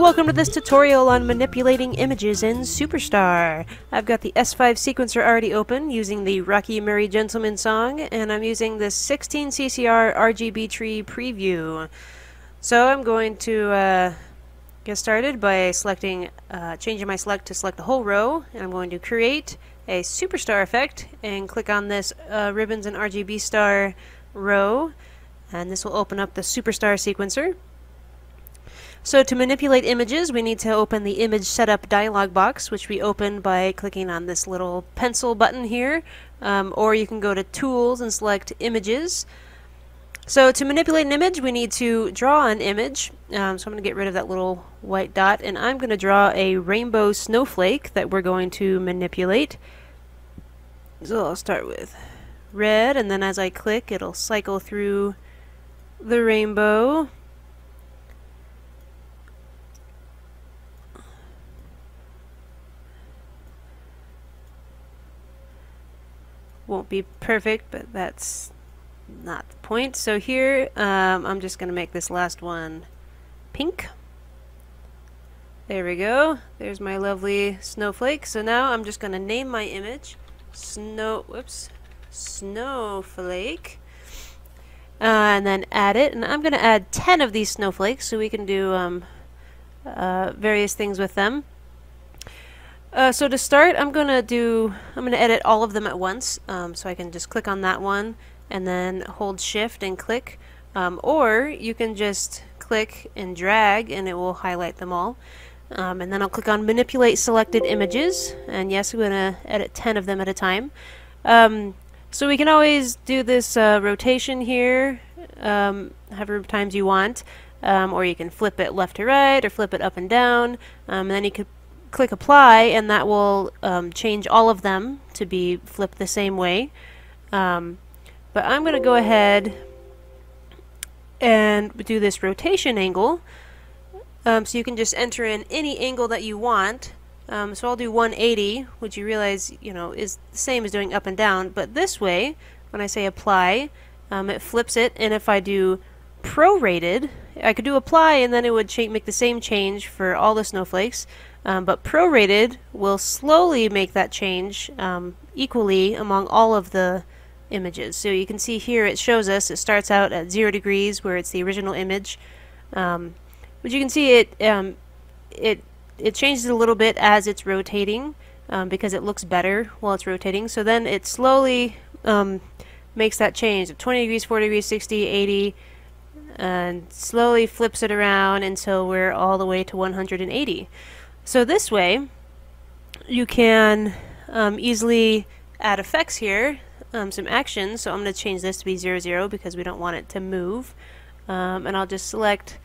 Welcome to this tutorial on manipulating images in Superstar. I've got the S5 sequencer already open using the Rocky Murray Gentleman song, and I'm using this 16CCR RGB tree preview. So I'm going to uh, get started by selecting, uh, changing my select to select the whole row, and I'm going to create a Superstar effect and click on this uh, ribbons and RGB star row, and this will open up the Superstar sequencer. So to manipulate images, we need to open the image setup dialog box, which we open by clicking on this little pencil button here, um, or you can go to tools and select images. So to manipulate an image, we need to draw an image. Um, so I'm going to get rid of that little white dot, and I'm going to draw a rainbow snowflake that we're going to manipulate. So I'll start with red, and then as I click, it'll cycle through the rainbow. won't be perfect, but that's not the point. So here, um, I'm just going to make this last one pink. There we go. There's my lovely snowflake. So now I'm just going to name my image snow, whoops, snowflake. Uh, and then add it. And I'm going to add 10 of these snowflakes so we can do um, uh, various things with them. Uh, so to start, I'm going to do, I'm going to edit all of them at once. Um, so I can just click on that one and then hold shift and click. Um, or you can just click and drag and it will highlight them all. Um, and then I'll click on manipulate selected images. And yes, I'm going to edit 10 of them at a time. Um, so we can always do this uh, rotation here, um, however times you want. Um, or you can flip it left to right or flip it up and down. and then you could click apply and that will um, change all of them to be flipped the same way. Um, but I'm going to go ahead and do this rotation angle. Um, so you can just enter in any angle that you want. Um, so I'll do 180, which you realize you know is the same as doing up and down. But this way, when I say apply, um, it flips it. And if I do prorated, I could do apply and then it would make the same change for all the snowflakes. Um, but prorated will slowly make that change um, equally among all of the images. So you can see here it shows us it starts out at 0 degrees where it's the original image. Um, but you can see it, um, it, it changes a little bit as it's rotating um, because it looks better while it's rotating. So then it slowly um, makes that change 20 degrees, 40 degrees, 60, 80, and slowly flips it around until we're all the way to 180. So this way, you can um, easily add effects here, um, some actions. So I'm going to change this to be 0, 0 because we don't want it to move. Um, and I'll just select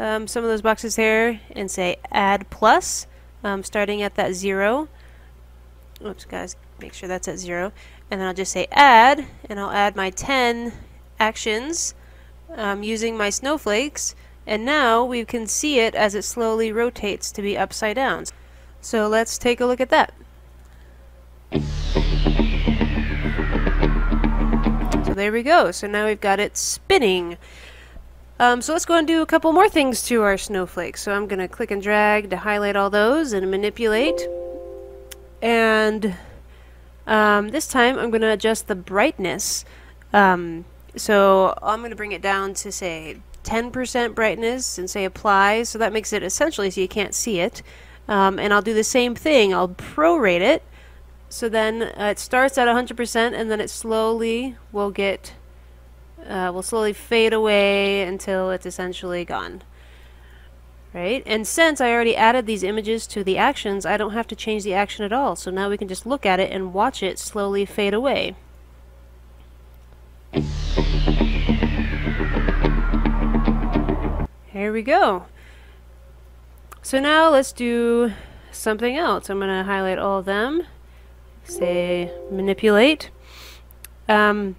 um, some of those boxes here and say add plus, um, starting at that 0. Oops, guys, make sure that's at 0. And then I'll just say add, and I'll add my 10 actions um, using my snowflakes and now we can see it as it slowly rotates to be upside down. So let's take a look at that. So there we go. So now we've got it spinning. Um, so let's go and do a couple more things to our snowflakes. So I'm going to click and drag to highlight all those and manipulate. And um, this time I'm going to adjust the brightness. Um, so I'm going to bring it down to say 10% brightness and say apply so that makes it essentially so you can't see it um, and I'll do the same thing I'll prorate it so then uh, it starts at 100% and then it slowly will get uh, will slowly fade away until it's essentially gone right and since I already added these images to the actions I don't have to change the action at all so now we can just look at it and watch it slowly fade away Here we go. So now let's do something else. I'm going to highlight all of them. Say manipulate. Um,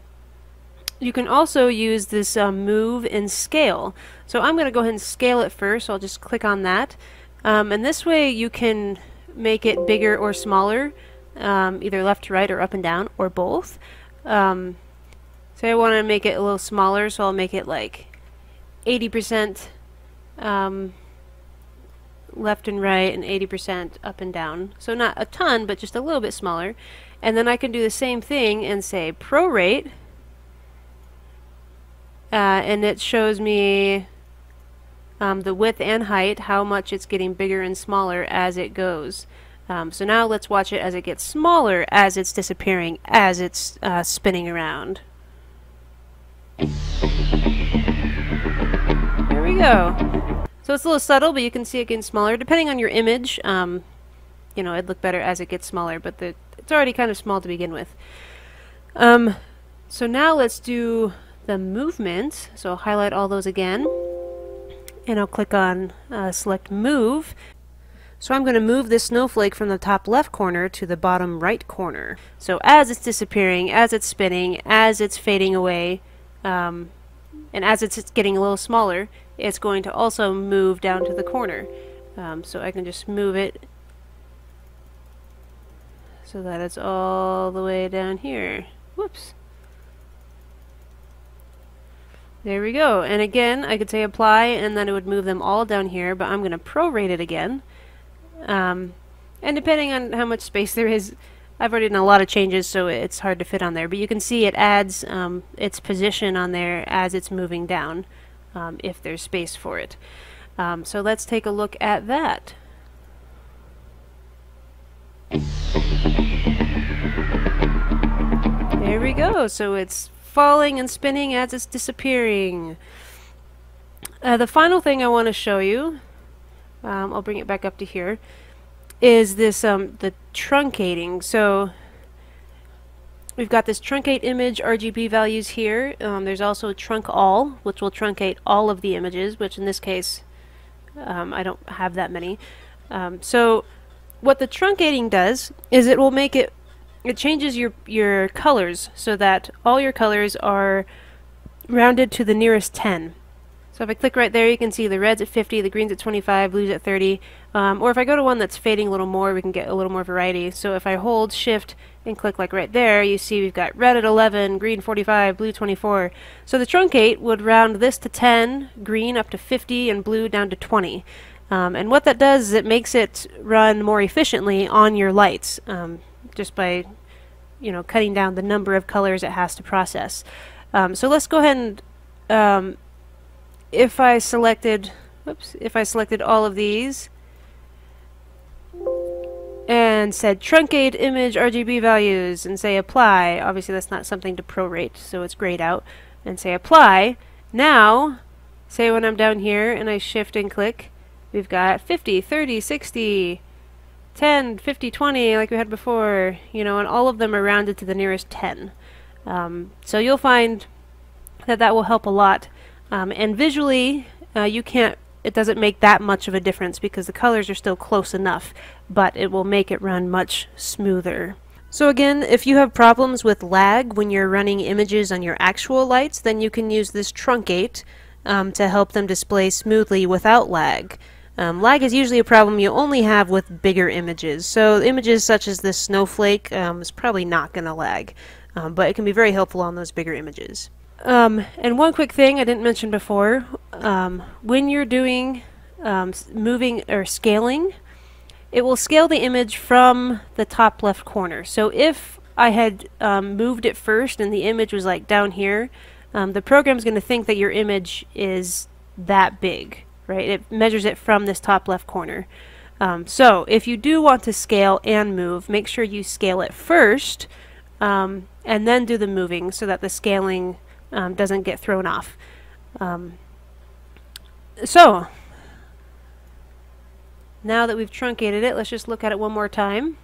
you can also use this uh, move and scale. So I'm going to go ahead and scale it first. So I'll just click on that. Um, and this way you can make it bigger or smaller, um, either left to right or up and down, or both. Um, so I want to make it a little smaller, so I'll make it like 80% um, left and right and 80% up and down. So not a ton, but just a little bit smaller. And then I can do the same thing and say prorate. Uh, and it shows me um, the width and height, how much it's getting bigger and smaller as it goes. Um, so now let's watch it as it gets smaller as it's disappearing, as it's uh, spinning around. There we go. So it's a little subtle, but you can see it getting smaller. Depending on your image, um, you know, it'd look better as it gets smaller, but the, it's already kind of small to begin with. Um, so now let's do the movement. So I'll highlight all those again, and I'll click on uh, select move. So I'm going to move this snowflake from the top left corner to the bottom right corner. So as it's disappearing, as it's spinning, as it's fading away, um, and as it's getting a little smaller, it's going to also move down to the corner. Um, so I can just move it so that it's all the way down here. Whoops. There we go. And again, I could say apply and then it would move them all down here, but I'm going to prorate it again. Um, and depending on how much space there is, I've already done a lot of changes, so it's hard to fit on there. But you can see it adds um, its position on there as it's moving down um, if there's space for it. Um, so let's take a look at that. There we go. So it's falling and spinning as it's disappearing. Uh, the final thing I want to show you, um, I'll bring it back up to here, is this um, the truncating. So We've got this truncate image RGB values here. Um, there's also trunk all, which will truncate all of the images, which in this case, um, I don't have that many. Um, so what the truncating does is it will make it, it changes your, your colors so that all your colors are rounded to the nearest 10. So if I click right there, you can see the red's at 50, the green's at 25, blue's at 30. Um, or if I go to one that's fading a little more, we can get a little more variety. So if I hold shift and click like right there, you see we've got red at 11, green 45, blue 24. So the truncate would round this to 10, green up to 50, and blue down to 20. Um, and what that does is it makes it run more efficiently on your lights, um, just by you know cutting down the number of colors it has to process. Um, so let's go ahead and um, if I selected, whoops, if I selected all of these and said truncate image RGB values and say apply, obviously that's not something to prorate, so it's grayed out, and say apply, now, say when I'm down here and I shift and click, we've got 50, 30, 60, 10, 50, 20 like we had before, you know, and all of them are rounded to the nearest 10. Um, so you'll find that that will help a lot um, and visually, uh, you can't, it doesn't make that much of a difference because the colors are still close enough, but it will make it run much smoother. So again, if you have problems with lag when you're running images on your actual lights, then you can use this truncate um, to help them display smoothly without lag. Um, lag is usually a problem you only have with bigger images. So images such as this snowflake um, is probably not going to lag, um, but it can be very helpful on those bigger images. Um, and one quick thing I didn't mention before, um, when you're doing um, moving or scaling, it will scale the image from the top left corner. So if I had moved it first and the image was like down here, the program is going to think that your image is that big, right? It measures it from this top left corner. Um, so if you do want to scale and move, make sure you scale it first and then do the moving so that the scaling um, doesn't get thrown off. Um, so, now that we've truncated it, let's just look at it one more time.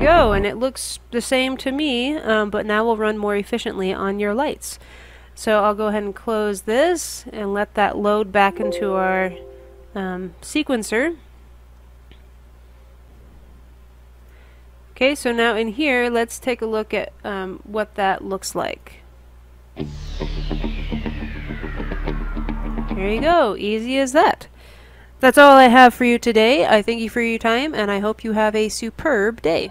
Go, and it looks the same to me, um, but now will run more efficiently on your lights. So I'll go ahead and close this and let that load back into our um, sequencer. Okay, so now in here, let's take a look at um, what that looks like. There you go, easy as that. That's all I have for you today. I thank you for your time, and I hope you have a superb day.